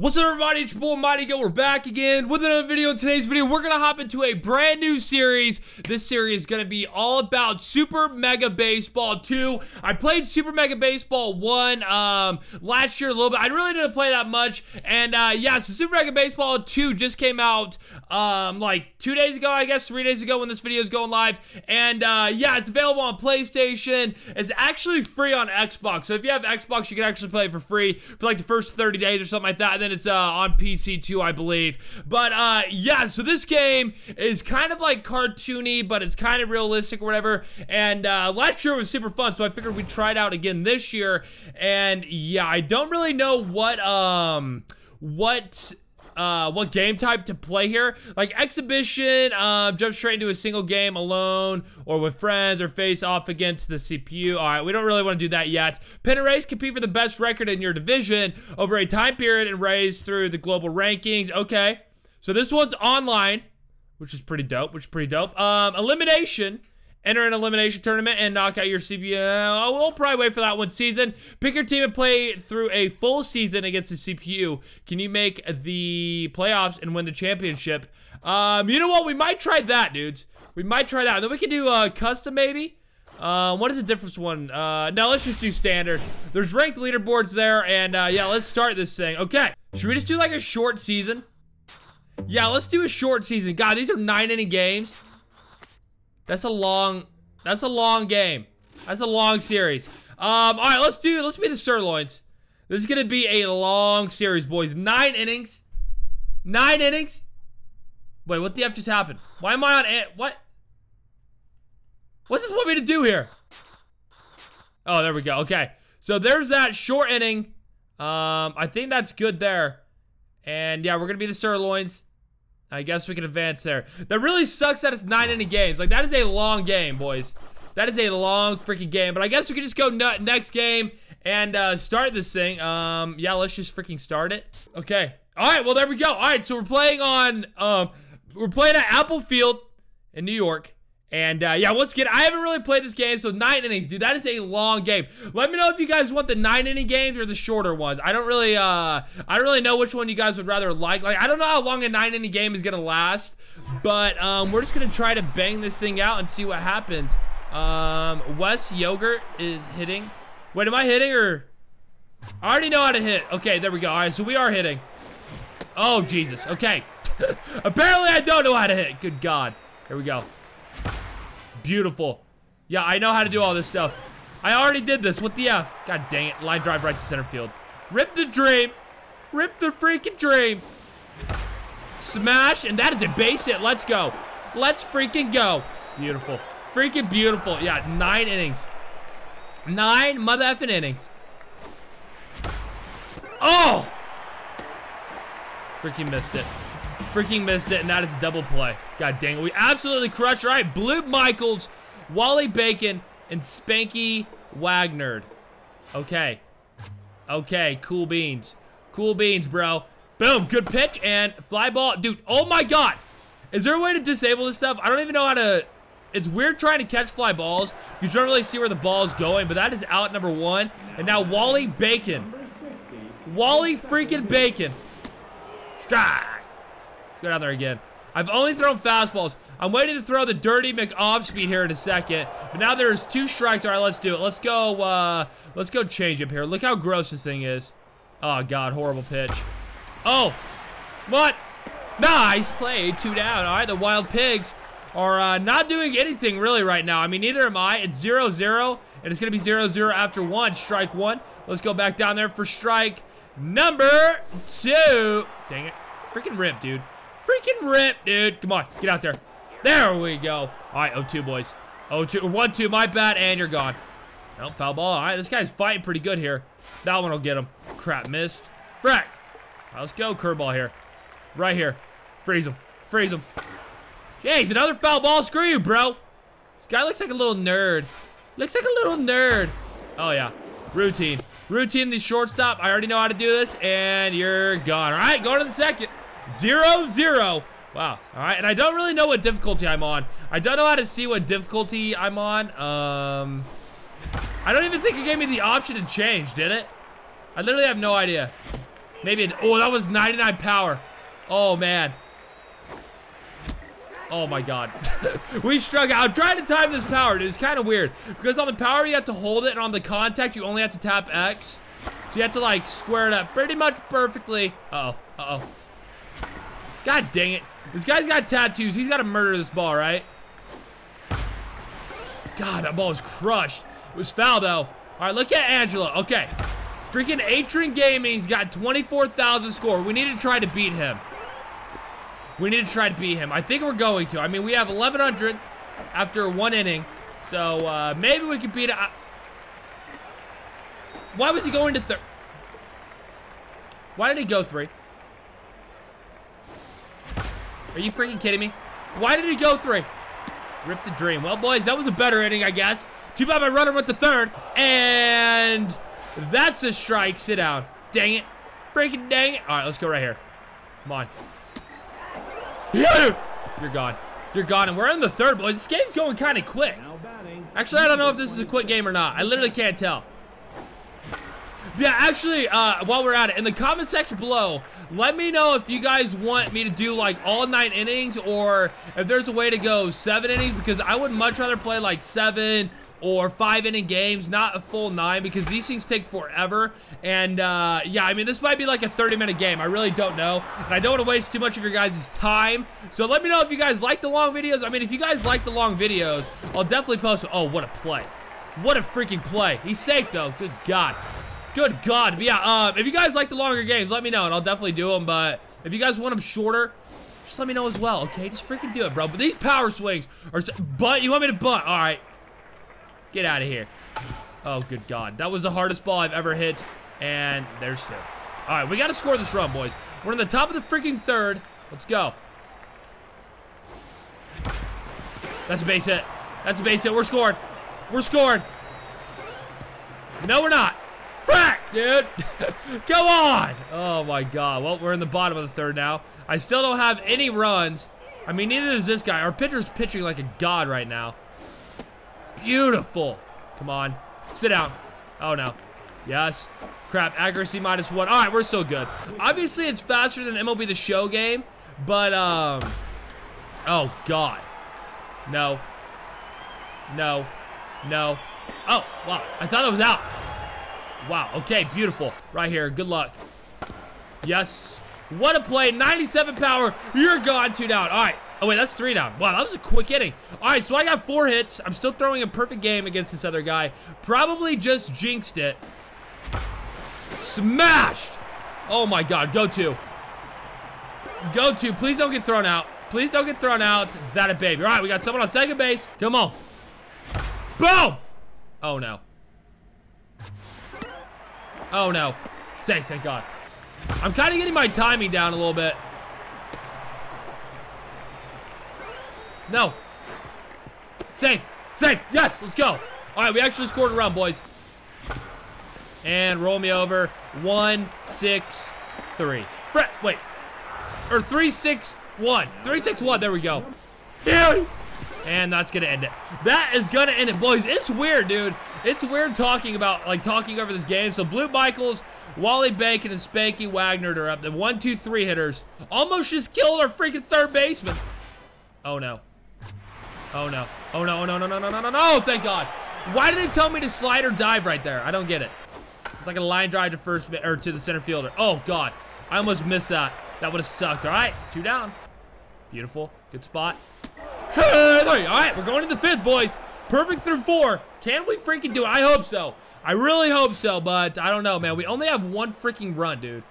What's up everybody, it's your boy Mighty Goat. We're back again with another video. In today's video, we're gonna hop into a brand new series. This series is gonna be all about Super Mega Baseball 2. I played Super Mega Baseball 1 um, last year a little bit. I really didn't play that much. And uh, yeah, so Super Mega Baseball 2 just came out um, like two days ago, I guess, three days ago when this video is going live. And uh, yeah, it's available on PlayStation. It's actually free on Xbox. So if you have Xbox, you can actually play it for free for like the first 30 days or something like that. Then it's uh, on PC too, I believe. But uh, yeah, so this game is kind of like cartoony, but it's kind of realistic or whatever. And uh, last year was super fun, so I figured we'd try it out again this year. And yeah, I don't really know what um what uh, what game type to play here. Like exhibition, um, jump straight into a single game alone or with friends or face off against the CPU. All right, we don't really want to do that yet. Pennant race, compete for the best record in your division over a time period and race through the global rankings. Okay, so this one's online, which is pretty dope, which is pretty dope. Um, elimination. Enter an elimination tournament and knock out your CPU. We'll probably wait for that one season. Pick your team and play through a full season against the CPU. Can you make the playoffs and win the championship? Um, you know what? We might try that, dudes. We might try that. Then we can do uh, custom, maybe. Uh, what is the difference one? Uh, no, let's just do standard. There's ranked leaderboards there, and uh, yeah, let's start this thing. Okay, should we just do like a short season? Yeah, let's do a short season. God, these are nine inning games. That's a long, that's a long game. That's a long series. Um, all right, let's do, let's be the sirloins. This is gonna be a long series, boys. Nine innings. Nine innings. Wait, what the F just happened? Why am I on, what? What's this want me to do here? Oh, there we go, okay. So there's that short inning. Um, I think that's good there. And yeah, we're gonna be the sirloins. I guess we can advance there. That really sucks that it's nine inning games. Like, that is a long game, boys. That is a long freaking game. But I guess we can just go next game and uh, start this thing. Um, yeah, let's just freaking start it. Okay. All right, well, there we go. All right, so we're playing on, um, we're playing at Apple Field in New York. And uh, yeah, once again, I haven't really played this game, so nine innings, dude. That is a long game. Let me know if you guys want the nine inning games or the shorter ones. I don't really, uh, I don't really know which one you guys would rather like. Like, I don't know how long a nine inning game is gonna last, but um, we're just gonna try to bang this thing out and see what happens. Um, Wes Yogurt is hitting. Wait, am I hitting or? I already know how to hit. Okay, there we go. All right, so we are hitting. Oh Jesus. Okay. Apparently, I don't know how to hit. Good God. Here we go. Beautiful. Yeah, I know how to do all this stuff. I already did this. What the F? God dang it. Line drive right to center field. Rip the dream. Rip the freaking dream. Smash. And that is a base hit. Let's go. Let's freaking go. Beautiful. Freaking beautiful. Yeah, nine innings. Nine mother effing innings. Oh! Freaking missed it. Freaking missed it, and that is a double play. God dang it. We absolutely crushed. All right, Blue Michaels, Wally Bacon, and Spanky Wagner. Okay. Okay, cool beans. Cool beans, bro. Boom, good pitch, and fly ball. Dude, oh my god. Is there a way to disable this stuff? I don't even know how to... It's weird trying to catch fly balls. You don't really see where the ball is going, but that is out number one. And now Wally Bacon. Wally freaking Bacon. Strike. Let's go down there again. I've only thrown fastballs. I'm waiting to throw the dirty McOff speed here in a second. But now there's two strikes. All right, let's do it. Let's go, uh, let's go change up here. Look how gross this thing is. Oh, God, horrible pitch. Oh, what? Nice play, two down. All right, the Wild Pigs are uh, not doing anything really right now. I mean, neither am I. It's 0-0, and it's going to be 0-0 after one. Strike one. Let's go back down there for strike number two. Dang it. Freaking rip, dude freaking rip, dude. Come on, get out there. There we go. All right, 0-2, boys. 0-2, 1-2, my bad, and you're gone. No, foul ball. All right, this guy's fighting pretty good here. That one will get him. Crap, missed. Frack. Right, let's go, curveball here. Right here. Freeze him. Freeze him. Jeez, another foul ball. Screw you, bro. This guy looks like a little nerd. Looks like a little nerd. Oh, yeah. Routine. Routine, the shortstop. I already know how to do this, and you're gone. All right, going to the second. Zero, zero. Wow. All right. And I don't really know what difficulty I'm on. I don't know how to see what difficulty I'm on. Um, I don't even think it gave me the option to change, did it? I literally have no idea. Maybe, it, oh, that was 99 power. Oh, man. Oh my god. we out. I'm trying to time this power, dude. It's kind of weird. Because on the power, you have to hold it, and on the contact, you only have to tap X. So you have to, like, square it up pretty much perfectly. Uh-oh. Uh-oh. God dang it. This guy's got tattoos. He's got to murder this ball, right? God, that ball was crushed. It was foul, though. All right, look at Angela. Okay. Freaking Atron Gaming's got 24,000 score. We need to try to beat him. We need to try to beat him. I think we're going to. I mean, we have 1,100 after one inning. So, uh, maybe we could beat it. Why was he going to third? Why did he go three? Are you freaking kidding me? Why did he go three? Rip the dream. Well, boys, that was a better inning, I guess. Too bad my runner went to third. And that's a strike. Sit down. Dang it. Freaking dang it. All right, let's go right here. Come on. You're gone. You're gone. And we're in the third, boys. This game's going kind of quick. Actually, I don't know if this is a quick game or not. I literally can't tell. Yeah, actually, uh, while we're at it, in the comment section below, let me know if you guys want me to do, like, all nine innings or if there's a way to go seven innings because I would much rather play, like, seven or five inning games, not a full nine because these things take forever. And uh, yeah, I mean, this might be like a 30 minute game. I really don't know. And I don't want to waste too much of your guys' time. So let me know if you guys like the long videos. I mean, if you guys like the long videos, I'll definitely post. Oh, what a play. What a freaking play. He's safe though. Good God. Good God. But yeah, uh, if you guys like the longer games, let me know and I'll definitely do them. But if you guys want them shorter, just let me know as well, okay? Just freaking do it, bro. But these power swings are... But, you want me to butt? All right. Get out of here. Oh, good God. That was the hardest ball I've ever hit. And there's two. All right, we got to score this run, boys. We're in the top of the freaking third. Let's go. That's a base hit. That's a base hit. We're scored. We're scored. No, we're not. Frack, dude. Come on. Oh, my God. Well, we're in the bottom of the third now. I still don't have any runs. I mean, neither does this guy. Our pitcher's pitching like a god right now. Beautiful. Come on. Sit down. Oh, no. Yes. Crap. Accuracy minus one. All right, we're so good. Obviously, it's faster than MLB The Show game, but, um... Oh, God. No. No. No. Oh, wow. I thought that was out. Wow. Okay, beautiful. Right here. Good luck. Yes. What a play. 97 power. You're gone. Two down. All right. Oh, wait, that's three down. Wow, that was a quick inning. All right, so I got four hits. I'm still throwing a perfect game against this other guy. Probably just jinxed it. Smashed! Oh, my God. Go to. Go to. Please don't get thrown out. Please don't get thrown out. That a baby. All right, we got someone on second base. Come on. Boom! Oh, no. Oh, no. Safe, thank God. I'm kind of getting my timing down a little bit. No. Safe. Safe. Yes, let's go. All right, we actually scored a run, boys. And roll me over. One, six, three. Fret, wait. Or three, six, one. Three, six, one. There we go. Dude. And that's going to end it. That is going to end it, boys. It's weird, dude. It's weird talking about, like, talking over this game. So, Blue Michaels, Wally Bacon, and Spanky Wagner are up. The one, two, three hitters almost just killed our freaking third baseman. Oh, no. Oh no. Oh no, oh no, no, no, no, no, no, no, oh, thank God. Why did they tell me to slide or dive right there? I don't get it. It's like a line drive to first, or to the center fielder. Oh God, I almost missed that. That would have sucked. All right, two down. Beautiful, good spot. All right, we're going to the fifth, boys. Perfect through four. Can we freaking do it? I hope so. I really hope so, but I don't know, man. We only have one freaking run, dude.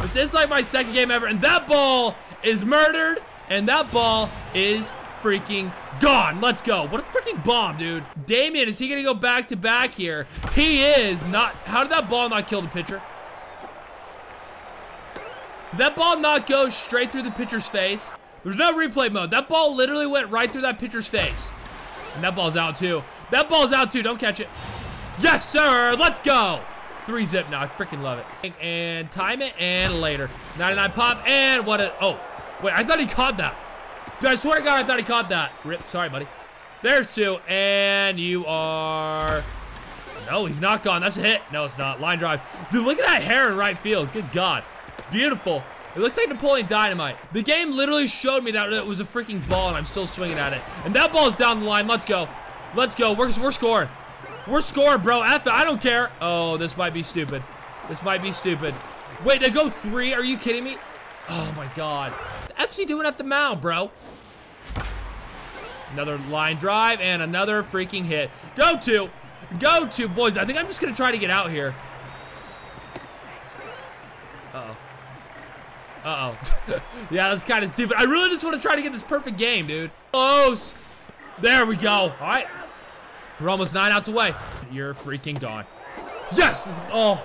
This is like my second game ever, and that ball is murdered, and that ball is freaking gone. Let's go. What a freaking bomb, dude. Damien, is he going to go back-to-back -back here? He is not. How did that ball not kill the pitcher? Did that ball not go straight through the pitcher's face? There's no replay mode. That ball literally went right through that pitcher's face. And that ball's out, too. That ball's out, too. Don't catch it. Yes, sir. Let's go. Three zip now. I freaking love it. And time it and later. 99 pop and what a... Oh, wait. I thought he caught that. Dude, I swear to God, I thought he caught that. Rip. Sorry, buddy. There's two. And you are No, he's not gone. That's a hit. No, it's not. Line drive. Dude, look at that hair in right field. Good God. Beautiful. It looks like Napoleon Dynamite. The game literally showed me that it was a freaking ball, and I'm still swinging at it. And that ball's down the line. Let's go. Let's go. We're, we're scoring. We're scoring, bro. F. I don't care. Oh, this might be stupid. This might be stupid. Wait, to go three? Are you kidding me? Oh, my God. The FC doing at the mound, bro. Another line drive and another freaking hit. Go to. Go to, boys. I think I'm just going to try to get out here. Uh-oh. Uh-oh. yeah, that's kind of stupid. I really just want to try to get this perfect game, dude. Close. There we go. All right. We're almost nine outs away. You're freaking gone. Yes! Oh.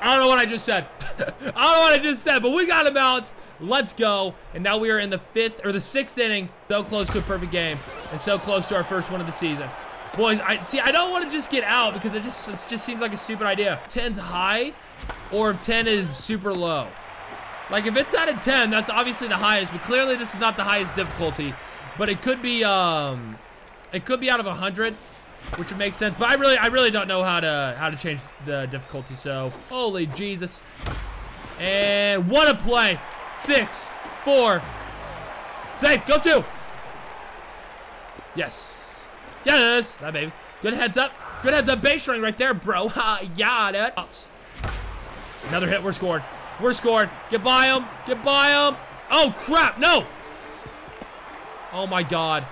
I don't know what I just said. I don't know what I just said, but we got him out. Let's go. And now we are in the fifth or the sixth inning. So close to a perfect game and so close to our first one of the season. Boys, I see. I don't want to just get out because it just it just seems like a stupid idea. 10's high, or if 10 is super low. Like if it's at a 10, that's obviously the highest. But clearly this is not the highest difficulty. But it could be um, it could be out of 100 which would make sense. But I really, I really don't know how to how to change the difficulty. So holy Jesus! And what a play! Six, four, safe. Go two. Yes, yes, that baby. Good heads up. Good heads up base running right there, bro. Ha, yeah, that. Another hit. We're scored. We're scored. Get by him. Get by him. Oh crap! No. Oh my God.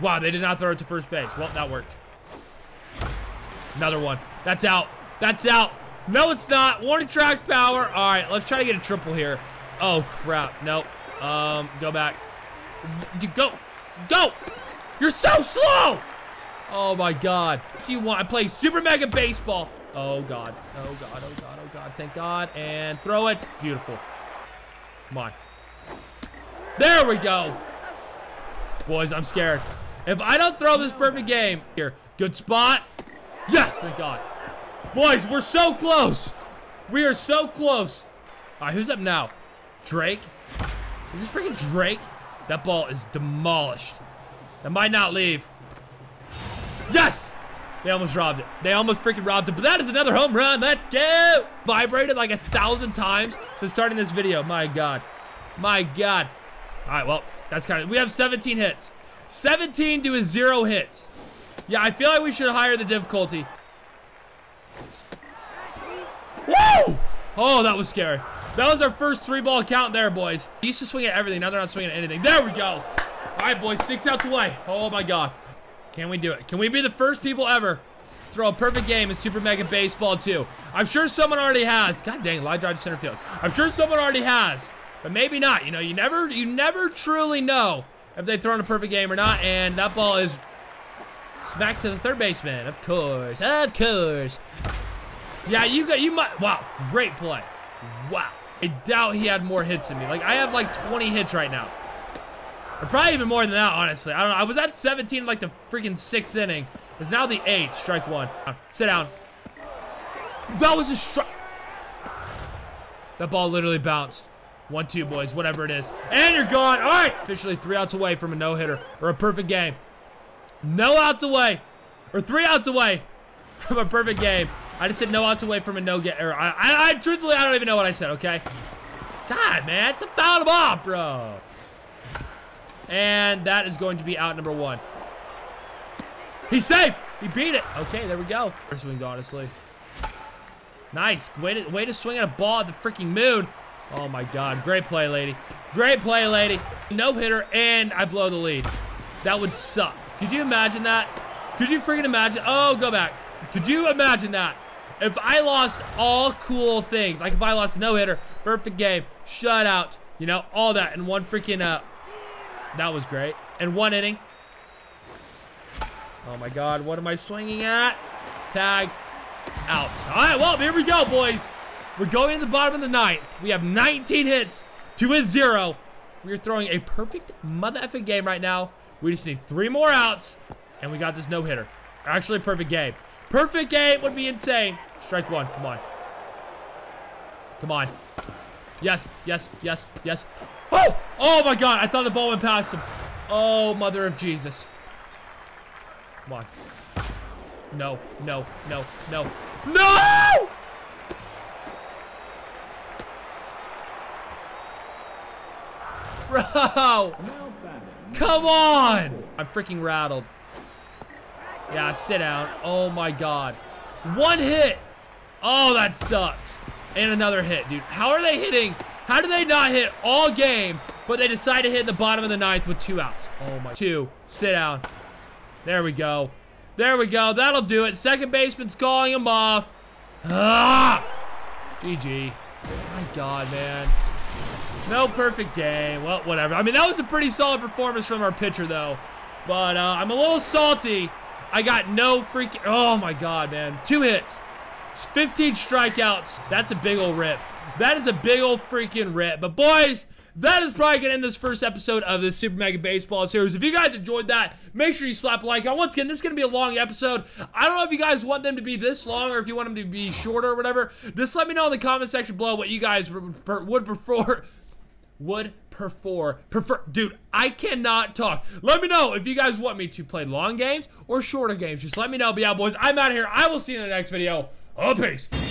Wow, they did not throw it to first base. Well, that worked. Another one. That's out. That's out. No, it's not. Warning track power. All right, let's try to get a triple here. Oh, crap. Nope. Um, go back. Go. Go. You're so slow. Oh, my God. What do you want? I play Super Mega Baseball. Oh, God. Oh, God. Oh, God. Oh, God. Thank God. And throw it. Beautiful. Come on. There we go. Boys, I'm scared. If I don't throw this perfect game here, good spot. Yes, thank God. Boys, we're so close. We are so close. All right, who's up now? Drake? Is this freaking Drake? That ball is demolished. That might not leave. Yes! They almost robbed it. They almost freaking robbed it. But that is another home run. Let's go! Vibrated like a thousand times since starting this video. My God. My God. All right, well, that's kind of... We have 17 hits. 17 to his zero hits. Yeah, I feel like we should higher the difficulty. Woo! Oh, that was scary. That was our first three ball count there, boys. He used to swing at everything. Now they're not swinging at anything. There we go. All right, boys. Six outs away. Oh, my God. Can we do it? Can we be the first people ever throw a perfect game in Super Mega Baseball 2? I'm sure someone already has. God dang, line drive to center field. I'm sure someone already has, but maybe not. You know, you never, you never truly know if they throw in a perfect game or not. And that ball is smacked to the third baseman. Of course. Of course. Yeah, you got you might wow, great play. Wow. I doubt he had more hits than me. Like I have like 20 hits right now. Or probably even more than that, honestly. I don't know. I was at 17 like the freaking sixth inning. It's now the eighth. Strike one. Sit down. That was a strike. That ball literally bounced. One, two, boys, whatever it is. And you're gone. All right. Officially three outs away from a no-hitter or a perfect game. No outs away. Or three outs away from a perfect game. I just said no outs away from a no-get. Or I, I, I, truthfully, I don't even know what I said, okay? God, man. It's a foul ball, bro. And that is going to be out number one. He's safe. He beat it. Okay, there we go. First swings, honestly. Nice. Way to, way to swing at a ball at the freaking moon. Oh my God. Great play, lady. Great play, lady. No hitter, and I blow the lead. That would suck. Could you imagine that? Could you freaking imagine? Oh, go back. Could you imagine that? If I lost all cool things, like if I lost no hitter, perfect game, shutout, you know, all that in one freaking, uh, that was great. And one inning. Oh my God, what am I swinging at? Tag, out. All right, well, here we go, boys. We're going to the bottom of the ninth. We have 19 hits to a zero. We are throwing a perfect mother effing game right now. We just need three more outs, and we got this no-hitter. Actually, perfect game. Perfect game would be insane. Strike one. Come on. Come on. Yes, yes, yes, yes. Oh! Oh, my God. I thought the ball went past him. Oh, mother of Jesus. Come on. no, no, no, no. No! Bro! Come on! I'm freaking rattled. Yeah, sit down. Oh my god. One hit! Oh, that sucks. And another hit, dude. How are they hitting? How do they not hit all game, but they decide to hit the bottom of the ninth with two outs? Oh my. Two. Sit down. There we go. There we go. That'll do it. Second baseman's calling him off. Ah! GG. My God, man. No perfect game. Well, whatever. I mean, that was a pretty solid performance from our pitcher, though. But uh, I'm a little salty. I got no freaking... Oh, my God, man. Two hits. 15 strikeouts. That's a big old rip. That is a big old freaking rip. But, boys, that is probably going to end this first episode of the Super Mega Baseball series. If you guys enjoyed that, make sure you slap a like. once again, this is going to be a long episode. I don't know if you guys want them to be this long or if you want them to be shorter or whatever. Just let me know in the comment section below what you guys would prefer would prefer prefer dude i cannot talk let me know if you guys want me to play long games or shorter games just let me know but yeah boys i'm out of here i will see you in the next video oh peace